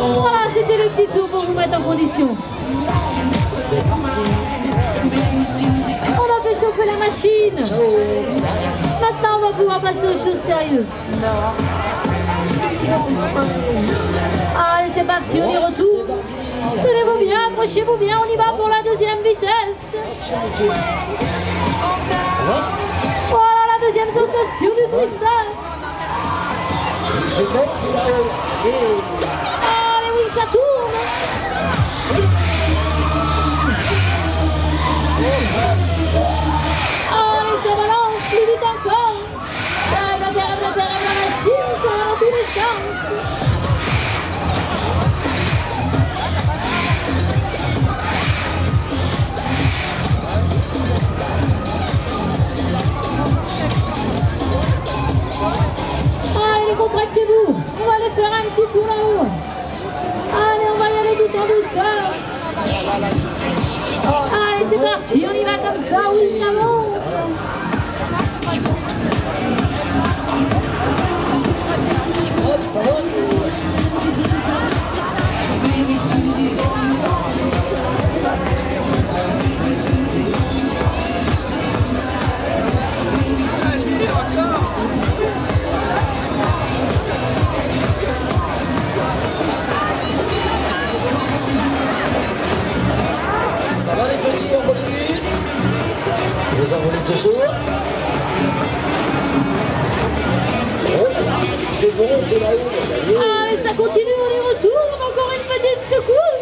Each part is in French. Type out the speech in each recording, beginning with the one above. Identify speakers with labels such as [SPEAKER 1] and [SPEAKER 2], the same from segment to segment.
[SPEAKER 1] Voilà,
[SPEAKER 2] c'était le petit tour pour vous mettre en condition. On a fait chauffer la machine. Maintenant, on va pouvoir passer aux choses sérieuses. Allez, c'est parti, on y retourne. Tenez-vous bien, accrochez-vous bien, on y va pour la deuxième vitesse. Voilà la deuxième sensation du drifter.
[SPEAKER 1] T'es là-haut. ça est.
[SPEAKER 2] Continue, on y retourne. Encore une petite secousse.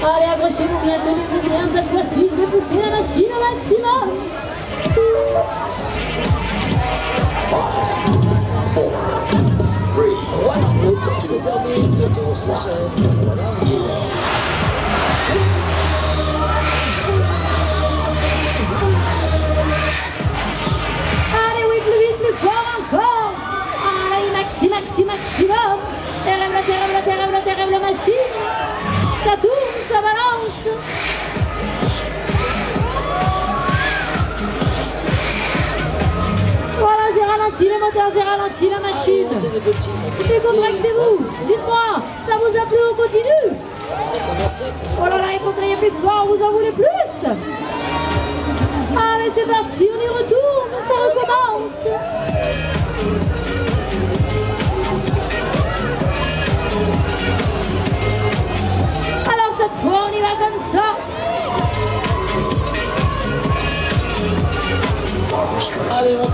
[SPEAKER 2] Allez, accrochez-vous bien, tenez-vous bien. Cette fois-ci, je vais pousser la machine au maximum.
[SPEAKER 1] Voilà, le tour se termine, le tour s'achève. Voilà.
[SPEAKER 2] Allez, oui, plus vite, plus fort encore. Allez, maxi, maxi, maximum. Terrible, terrible, terrible, terrible machine. Ça tourne, ça balance. Voilà, j'ai ralenti le moteur, j'ai ralenti la machine.
[SPEAKER 1] montez les petits.
[SPEAKER 2] Décontractez-vous. Dites-moi, ça vous a plu, on continue. Oh là là, il faut crier plus fort, vous en voulez plus Allez, c'est parti, on y retourne, ça recommence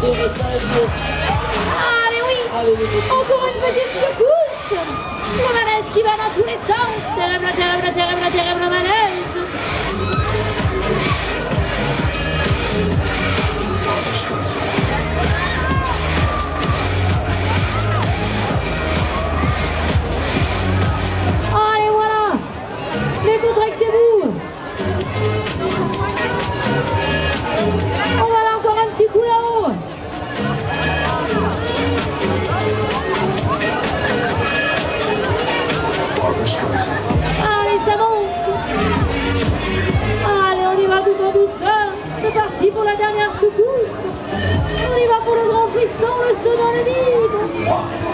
[SPEAKER 1] Mais mieux.
[SPEAKER 2] Allez, oui. Encore une petite secousse Le manège qui va dans tous les sens Terrible, terrible, terrible, terrible manège
[SPEAKER 1] Personalmente.